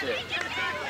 That's it.